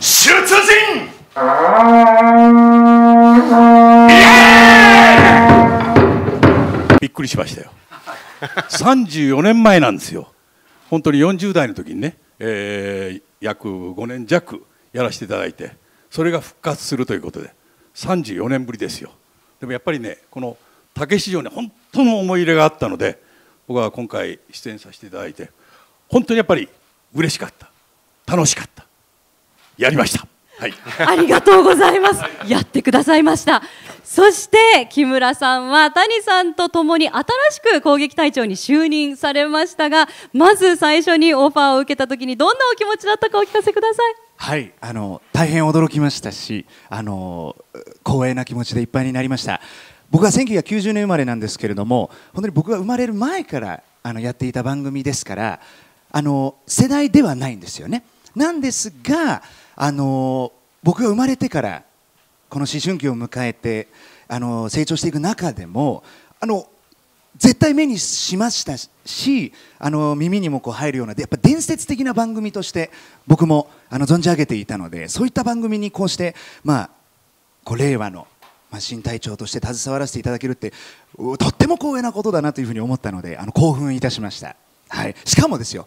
出陣!びっくりしましたよ。34年前なんですよ。本当に40代の時にね、えー、約5年弱やらせていただいてそれが復活するということで34年ぶりですよ。でもやっぱりねこの竹市場に本当の思い入れがあったので僕は今回出演させていただいて本当にやっぱり嬉しかった。楽しかった。やりましたはい、ありがとうございます。やってくださいました。そして木村さんは谷さんとともに新しく攻撃隊長に就任されましたが、まず最初にオファーを受けた時にどんなお気持ちだったかお聞かせください。はいあの大変驚きましたしあの光栄な気持ちでいっぱいになりました僕は1990年生まれなんですけれども本当に僕が生まれる前からあのやっていた番組ですからあの世代ではないんですよねなんですがあの僕が生まれてからこの思春期を迎えてあの成長していく中でもあの絶対目にしましたしあの耳にもこう入るようなやっぱ伝説的な番組として僕もあの存じ上げていたのでそういった番組にこうして、まあ、こう令和の、まあ、新隊長として携わらせていただけるってとっても光栄なことだなというふうに思ったのであの興奮いたしました、はい、しかもですよ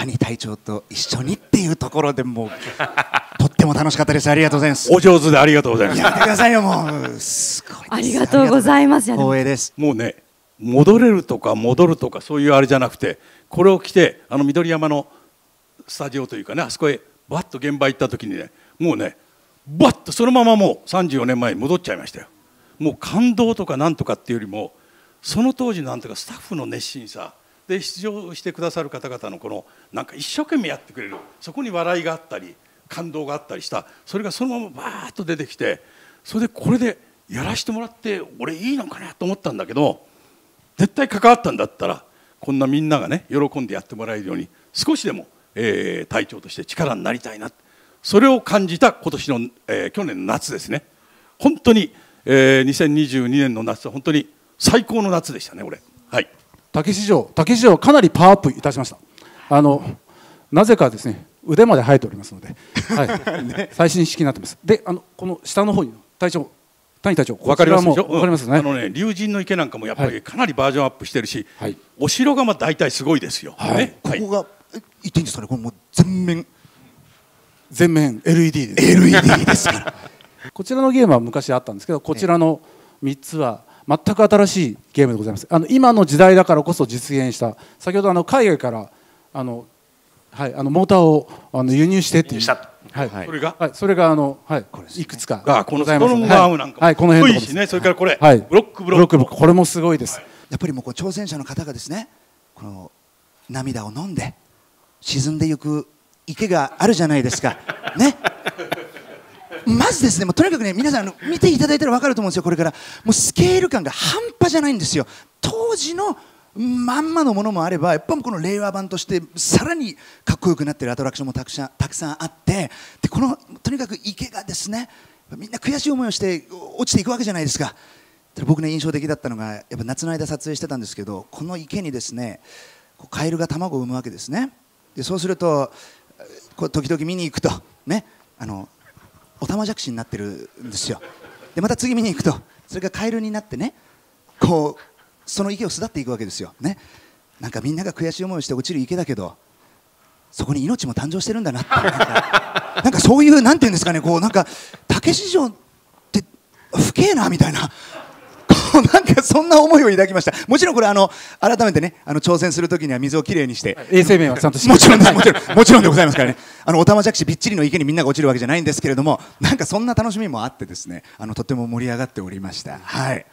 谷隊長と一緒にっていうところでもう とっても楽しかったです。ありがとうございます。お上手でありがとうございます。やってくださいよ、もう。すごいありがとうございます。光栄です。もうね、戻れるとか戻るとかそういうあれじゃなくて、これを着てあの緑山のスタジオというかね、あそこへバッと現場行った時にね、もうね、バッとそのままもう34年前に戻っちゃいましたよ。もう感動とかなんとかっていうよりも、その当時なんとかスタッフの熱心さ。で出場してくださる方々のこのなんか一生懸命やってくれる。そこに笑いがあったり感動があったりした。それがそのままバーッと出てきてそれでこれでやらせてもらって俺いいのかなと思ったんだけど絶対関わったんだったらこんなみんながね喜んでやってもらえるように少しでも、えー、隊長として力になりたいな。それを感じた今年の、えー、去年の夏ですね。本当に、えー、2022年の夏は本当に最高の夏でしたね俺。竹市場竹市場かなりパワーアップいたしましたあのなぜかですね腕まで生えておりますので、はい ね、最新式になってます。で、あのこの下の方に隊長、谷隊長、わかりますでしょ？わかりますね。あのね、龍神の池なんかもやっぱりかなりバージョンアップしてるし、はい、お城がまあ大体すごいですよ。はい、ね、ここが、言っていいんですかね、これもう全面全面 LED です。LED ですから。こちらのゲームは昔あったんですけど、こちらの3つは全く新しいゲームでございます。あの今の時代だからこそ実現した、先ほどあの海外からあのはい、あのモーターをあの輸入してっていう。はい、はい、それが、はい、それがあの、はい、いくつか。あ、このストロングアームなんか。はい、この辺ですね。それからこれ、はい、ブロックブロック。これもすごいです。やっぱりもうこう挑戦者の方がですね、この涙を飲んで沈んでいく池があるじゃないですか。ね。まずですね、もうとにかくね、皆さんあの見ていただいたら分かると思うんですよ。これからもうスケール感が半端じゃないんですよ。当時のまんまのものもあればやっぱこの令和版としてさらにかっこよくなってるアトラクションもたくさんたくさんあってでこのとにかく池がですねみんな悔しい思いをして落ちていくわけじゃないですか僕ね印象的だったのがやっぱ夏の間撮影してたんですけどこの池にですねカエルが卵を産むわけですねでそうするとこう時々見に行くとねあのおたまじゃくしになってるんですよ。でまた次見に行くとそれがカエルになってねこうその池を巣立っていくわけですよ、ね、なんかみんなが悔しい思いをして落ちる池だけどそこに命も誕生してるんだなって。なんかそういうなんていうんですかねこうなんか竹市場って不敬なみたいな。なんかそんな思いを抱きました。もちろんこれあの改めてねあの挑戦するときには水をきれいにして、はい、衛生面はちゃんともちろんですもちろん。もちろんでございますからね。あのおたまじゃくしびっちりの池にみんなが落ちるわけじゃないんですけれどもなんかそんな楽しみもあってですねあのとっても盛り上がっておりました。はい。